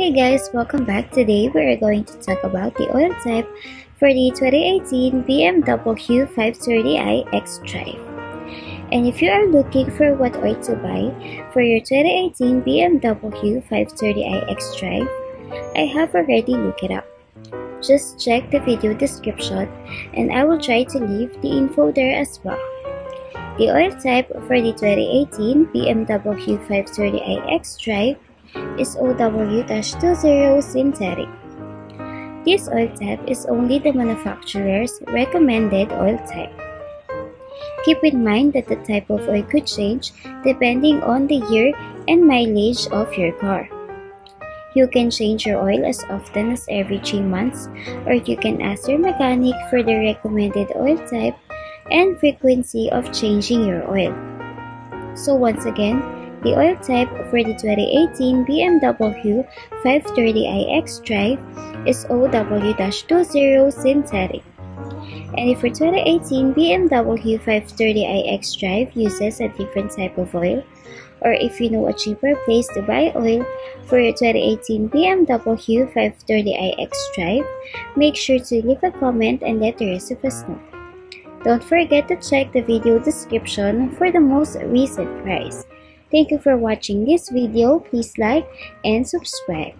Hey guys, welcome back. Today we are going to talk about the oil type for the 2018 BMW 530i xDrive. And if you are looking for what oil to buy for your 2018 BMW 530i xDrive, I have already looked it up. Just check the video description and I will try to leave the info there as well. The oil type for the 2018 BMW 530i xDrive is 0W-20 synthetic. This oil type is only the manufacturer's recommended oil type. Keep in mind that the type of oil could change depending on the year and mileage of your car. You can change your oil as often as every 3 months or you can ask your mechanic for the recommended oil type and frequency of changing your oil. So once again, the oil type for the 2018 BMW 530i xDrive is 0W-20 synthetic. And if your 2018 BMW 530i xDrive uses a different type of oil, or if you know a cheaper place to buy oil for your 2018 BMW 530i xDrive, make sure to leave a comment and let the rest of us know. Don't forget to check the video description for the most recent price. Thank you for watching this video. Please like and subscribe.